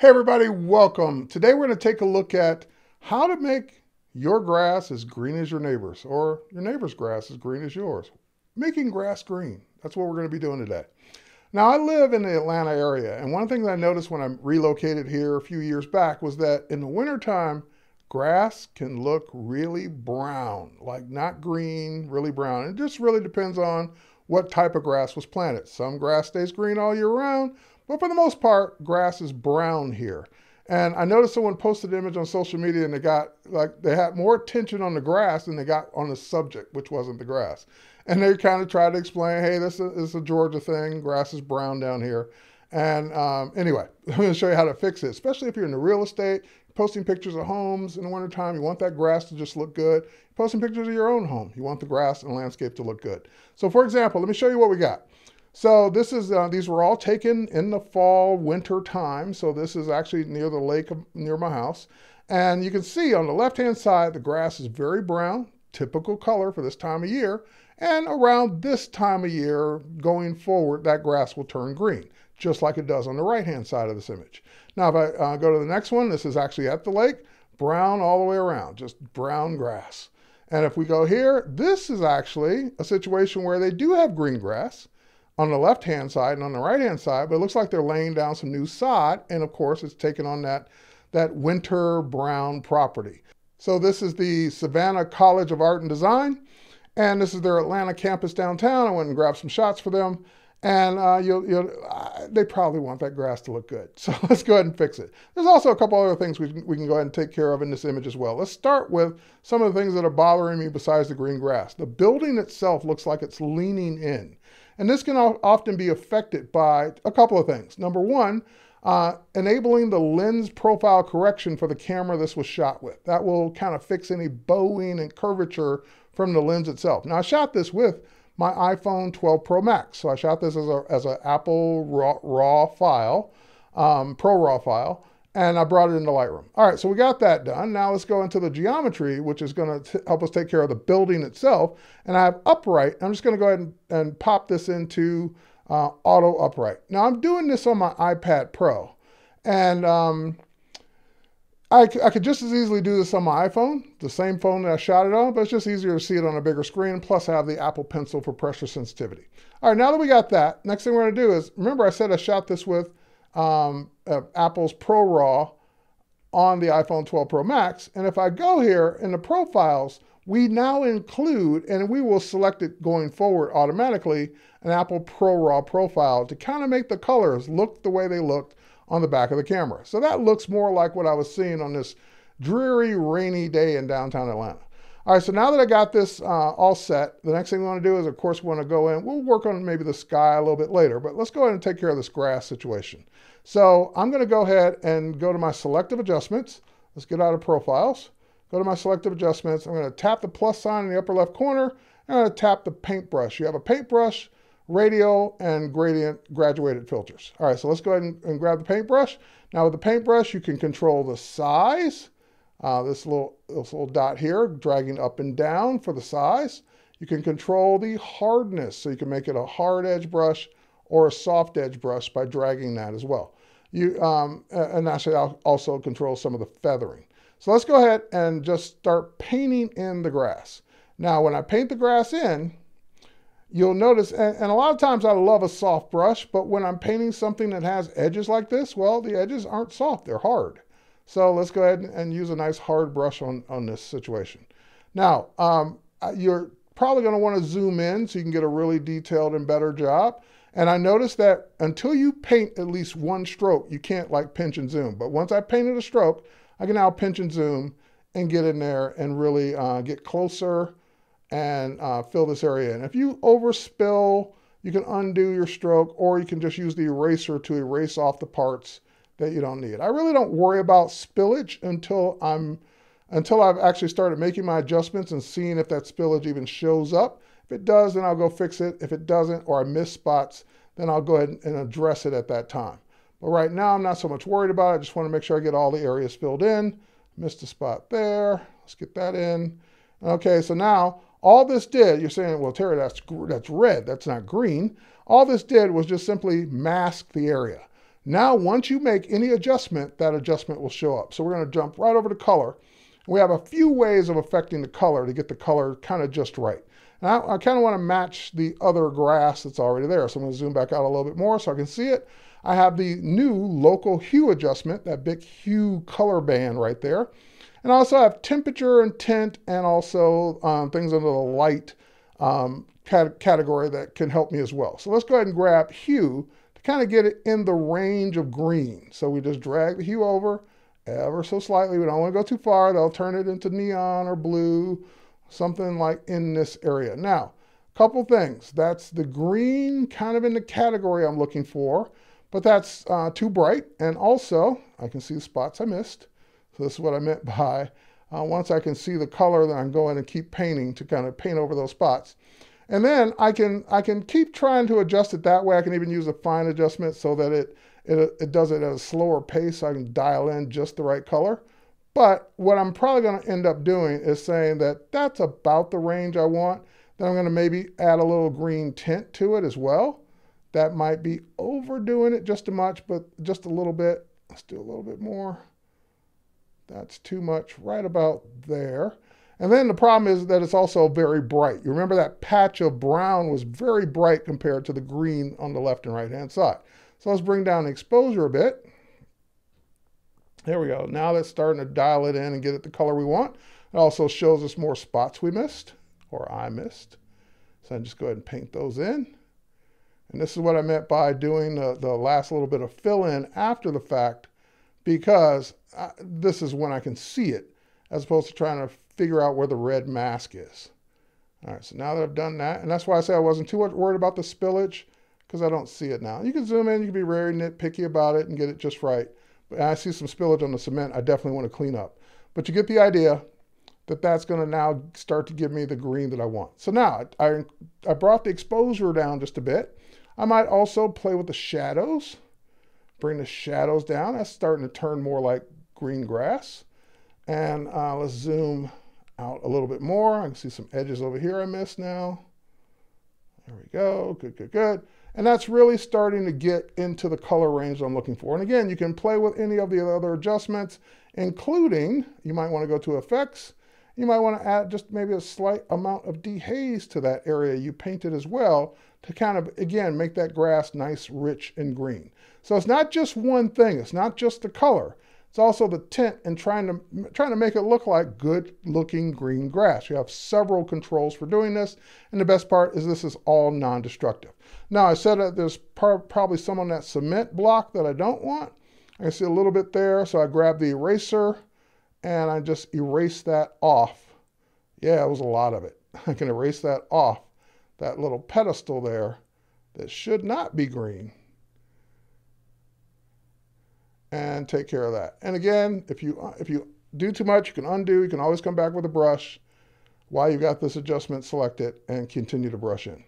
Hey everybody, welcome. Today we're going to take a look at how to make your grass as green as your neighbor's or your neighbor's grass as green as yours. Making grass green. That's what we're going to be doing today. Now I live in the Atlanta area and one thing that I noticed when I relocated here a few years back was that in the wintertime, grass can look really brown, like not green, really brown. It just really depends on what type of grass was planted. Some grass stays green all year round, but for the most part, grass is brown here. And I noticed someone posted an image on social media and they got like they had more attention on the grass than they got on the subject, which wasn't the grass. And they kind of tried to explain, hey, this is, this is a Georgia thing. Grass is brown down here. And um, anyway, I'm going to show you how to fix it, especially if you're in the real estate, posting pictures of homes in the wintertime. You want that grass to just look good. Posting pictures of your own home. You want the grass and landscape to look good. So for example, let me show you what we got. So this is uh, these were all taken in the fall winter time. So this is actually near the lake of, near my house. And you can see on the left-hand side, the grass is very brown, typical color for this time of year. And around this time of year, going forward, that grass will turn green, just like it does on the right-hand side of this image. Now, if I uh, go to the next one, this is actually at the lake, brown all the way around, just brown grass. And if we go here, this is actually a situation where they do have green grass on the left-hand side and on the right-hand side, but it looks like they're laying down some new sod. And of course, it's taken on that, that winter brown property. So this is the Savannah College of Art and Design. And this is their Atlanta campus downtown. I went and grabbed some shots for them. And uh, you'll, you'll, uh, they probably want that grass to look good. So let's go ahead and fix it. There's also a couple other things we we can go ahead and take care of in this image as well. Let's start with some of the things that are bothering me besides the green grass. The building itself looks like it's leaning in. And this can often be affected by a couple of things. Number one, uh, enabling the lens profile correction for the camera this was shot with. That will kind of fix any bowing and curvature from the lens itself. Now I shot this with my iPhone 12 Pro Max. So I shot this as a as an Apple RAW, RAW file, um, Pro RAW file and I brought it into Lightroom. All right, so we got that done. Now let's go into the geometry, which is gonna help us take care of the building itself. And I have upright. I'm just gonna go ahead and, and pop this into uh, auto upright. Now I'm doing this on my iPad Pro. And um, I, I could just as easily do this on my iPhone, the same phone that I shot it on, but it's just easier to see it on a bigger screen. Plus I have the Apple Pencil for pressure sensitivity. All right, now that we got that, next thing we're gonna do is, remember I said I shot this with um, uh, Apple's Pro RAW on the iPhone 12 Pro Max. And if I go here in the profiles, we now include, and we will select it going forward automatically, an Apple Pro RAW profile to kind of make the colors look the way they looked on the back of the camera. So that looks more like what I was seeing on this dreary, rainy day in downtown Atlanta. All right, so now that I got this uh, all set, the next thing we want to do is, of course, we want to go in. We'll work on maybe the sky a little bit later, but let's go ahead and take care of this grass situation. So I'm going to go ahead and go to my selective adjustments. Let's get out of profiles. Go to my selective adjustments. I'm going to tap the plus sign in the upper left corner. And I'm going to tap the paintbrush. You have a paintbrush, radial, and gradient graduated filters. All right, so let's go ahead and, and grab the paintbrush. Now with the paintbrush, you can control the size, uh, this, little, this little dot here, dragging up and down for the size. You can control the hardness, so you can make it a hard edge brush or a soft edge brush by dragging that as well. You, um, and actually also control some of the feathering. So let's go ahead and just start painting in the grass. Now, when I paint the grass in, you'll notice, and, and, a lot of times I love a soft brush, but when I'm painting something that has edges like this, well, the edges aren't soft, they're hard. So let's go ahead and use a nice hard brush on, on this situation. Now, um, you're probably gonna wanna zoom in so you can get a really detailed and better job. And I noticed that until you paint at least one stroke, you can't like pinch and zoom. But once I painted a stroke, I can now pinch and zoom and get in there and really uh, get closer and uh, fill this area in. If you overspill, you can undo your stroke or you can just use the eraser to erase off the parts that you don't need. I really don't worry about spillage until I'm until I've actually started making my adjustments and seeing if that spillage even shows up. If it does, then I'll go fix it. If it doesn't or I miss spots, then I'll go ahead and address it at that time. But right now, I'm not so much worried about it. I just want to make sure I get all the areas filled in. Missed a spot there. Let's get that in. Okay, so now all this did, you're saying, well, Terry, that's, that's red. That's not green. All this did was just simply mask the area. Now, once you make any adjustment, that adjustment will show up. So we're going to jump right over to color. We have a few ways of affecting the color to get the color kind of just right. Now, I kind of want to match the other grass that's already there. So I'm going to zoom back out a little bit more so I can see it. I have the new local hue adjustment, that big hue color band right there. And I also have temperature and tint and also um, things under the light um, cat category that can help me as well. So let's go ahead and grab hue kind of get it in the range of green. So we just drag the hue over ever so slightly. We don't want to go too far. They'll turn it into neon or blue, something like in this area. Now, a couple things. That's the green kind of in the category I'm looking for, but that's uh, too bright. And also, I can see the spots I missed. So this is what I meant by uh, once I can see the color, then I can go in and keep painting to kind of paint over those spots. And then I can, I can keep trying to adjust it that way. I can even use a fine adjustment so that it, it, it does it at a slower pace so I can dial in just the right color. But what I'm probably going to end up doing is saying that that's about the range I want. Then I'm going to maybe add a little green tint to it as well. That might be overdoing it just a much, but just a little bit. Let's do a little bit more. That's too much right about there. And then the problem is that it's also very bright. You remember that patch of brown was very bright compared to the green on the left and right hand side. So let's bring down the exposure a bit. There we go. Now that's starting to dial it in and get it the color we want. It also shows us more spots we missed, or I missed. So I just go ahead and paint those in. And this is what I meant by doing the, the last little bit of fill in after the fact, because I, this is when I can see it, as opposed to trying to figure out where the red mask is. All right, so now that I've done that, and that's why I say I wasn't too much worried about the spillage, because I don't see it now. You can zoom in, you can be very nitpicky about it and get it just right. But I see some spillage on the cement I definitely want to clean up. But you get the idea that that's going to now start to give me the green that I want. So now I, I brought the exposure down just a bit. I might also play with the shadows, bring the shadows down. That's starting to turn more like green grass. And uh, let's zoom out a little bit more. I can see some edges over here I missed now. There we go. Good, good, good. And that's really starting to get into the color range I'm looking for. And again, you can play with any of the other adjustments, including, you might want to go to effects. You might want to add just maybe a slight amount of dehaze to that area you painted as well to kind of, again, make that grass nice, rich, and green. So it's not just one thing. It's not just the color. It's also the tint and trying to, trying to make it look like good looking green grass. You have several controls for doing this. And the best part is this is all non-destructive. Now I said that there's probably some on that cement block that I don't want. I see a little bit there. So I grab the eraser and I just erase that off. Yeah, it was a lot of it. I can erase that off, that little pedestal there that should not be green and take care of that. And again, if you, uh, if you do too much, you can undo. You can always come back with a brush while you've got this adjustment selected and continue to brush in.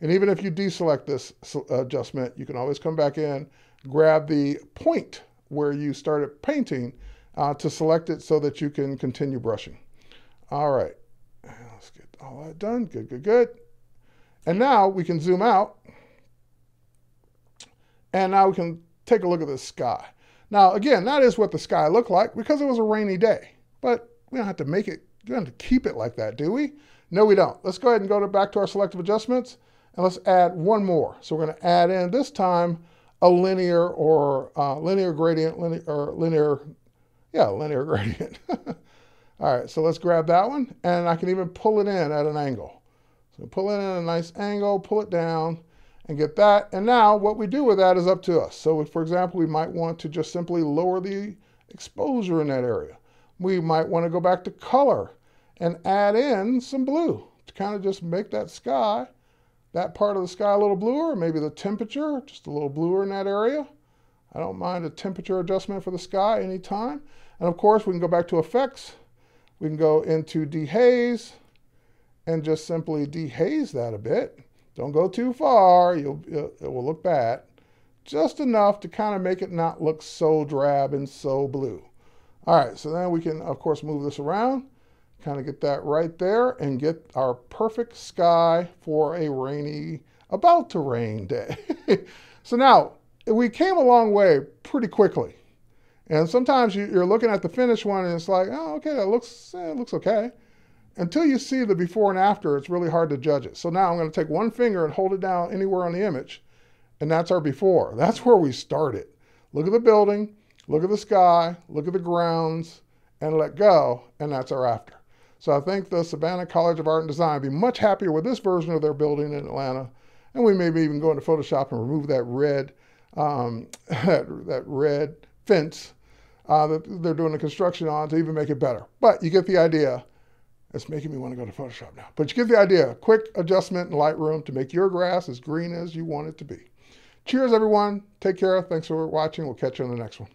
And even if you deselect this adjustment, you can always come back in, grab the point where you started painting uh, to select it so that you can continue brushing. All right, let's get all that done. Good, good, good. And now we can zoom out and now we can take a look at the sky. Now, again, that is what the sky looked like because it was a rainy day. But we don't have to make it, we don't have to keep it like that, do we? No, we don't. Let's go ahead and go to, back to our selective adjustments and let's add one more. So we're going to add in this time a linear or uh, linear gradient, linear, or linear, yeah, linear gradient. All right, so let's grab that one and I can even pull it in at an angle. So pull it in at a nice angle, pull it down, and get that. And now what we do with that is up to us. So for example, we might want to just simply lower the exposure in that area. We might want to go back to color and add in some blue to kind of just make that sky, that part of the sky a little bluer, maybe the temperature, just a little bluer in that area. I don't mind a temperature adjustment for the sky anytime. And of course, we can go back to effects. We can go into dehaze and just simply dehaze that a bit. Don't go too far, you'll, it will look bad. Just enough to kind of make it not look so drab and so blue. All right, so then we can, of course, move this around, kind of get that right there and get our perfect sky for a rainy, about to rain day. so now, we came a long way pretty quickly. And sometimes you, are looking at the finished one and it's like, oh, okay, that looks, eh, looks okay. Until you see the before and after, it's really hard to judge it. So now I'm going to take one finger and hold it down anywhere on the image, and that's our before. That's where we started. Look at the building, look at the sky, look at the grounds, and let go, and that's our after. So I think the Savannah College of Art and Design would be much happier with this version of their building in Atlanta. And we maybe even go into Photoshop and remove that red, um, that, red fence uh, that they're doing the construction on to even make it better. But you get the idea. It's making me want to go to Photoshop now. But you get the idea. Quick adjustment in Lightroom to make your grass as green as you want it to be. Cheers, everyone. Take care. Thanks for watching. We'll catch you on the next one.